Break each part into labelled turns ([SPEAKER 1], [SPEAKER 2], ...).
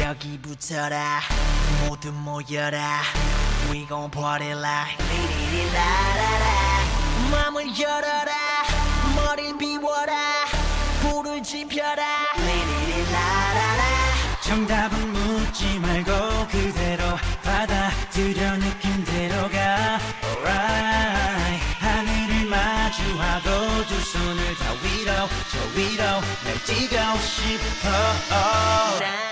[SPEAKER 1] 여기부터라. 모두 모여라. We gon' party like 리리리라라라. 맘을 열어라. 머리를 비워라. 불을 지펴라. 리리리라라라.
[SPEAKER 2] 정답은 묻지 말고 그대로 받아들여 느낌대로 가 Alright. 하늘을 마주하고 두 손을 다 위로 저 위로 날 뛰고 싶어.
[SPEAKER 1] 나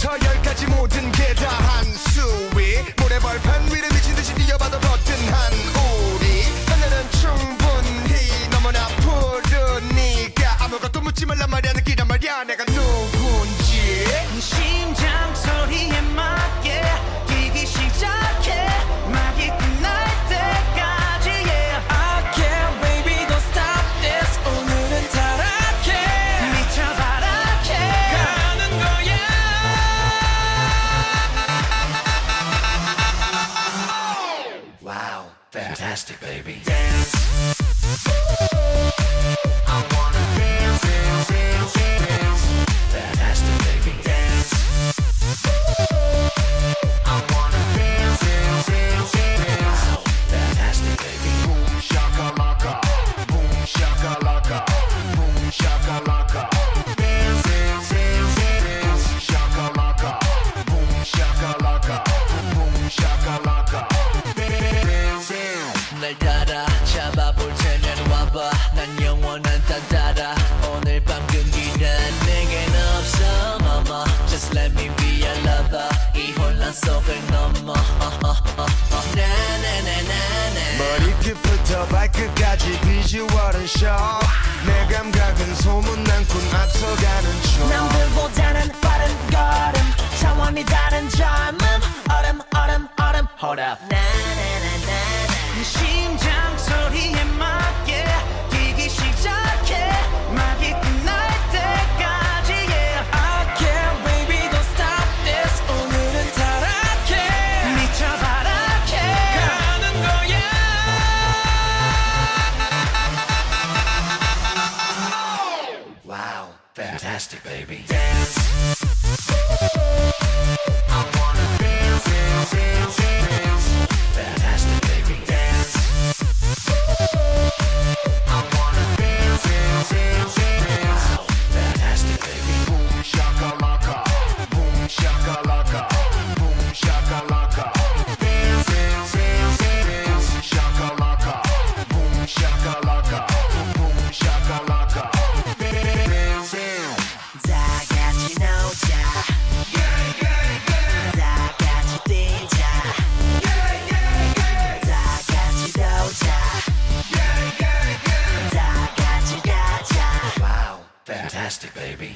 [SPEAKER 3] 0부터 10까지 모든 게 다 한수.
[SPEAKER 2] Fantastic baby. Fantastic
[SPEAKER 1] 이 혼란 속을 넘어. 나나나나나.
[SPEAKER 3] 머리끝부터 발끝까지 비주얼은 shock 내 감각은 소문난군 앞서가는 중
[SPEAKER 1] 남들보다는 빠른 걸음. 차원이 다른 젊음
[SPEAKER 2] nasty, baby. Dance. plastic, baby.